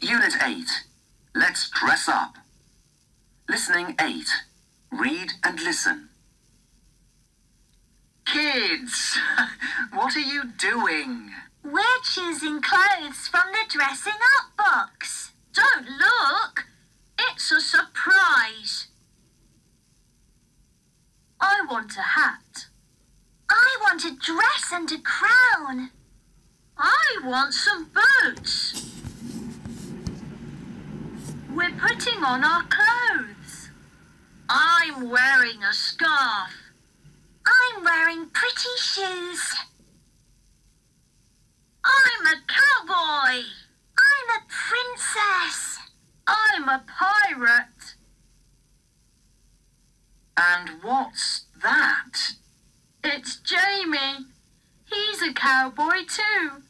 Unit 8. Let's dress up. Listening 8. Read and listen. Kids, what are you doing? We're choosing clothes from the dressing up box. Don't look. It's a surprise. I want a hat. I want a dress and a crown. I want some boots. We're putting on our clothes. I'm wearing a scarf. I'm wearing pretty shoes. I'm a cowboy. I'm a princess. I'm a pirate. And what's that? It's Jamie. He's a cowboy too.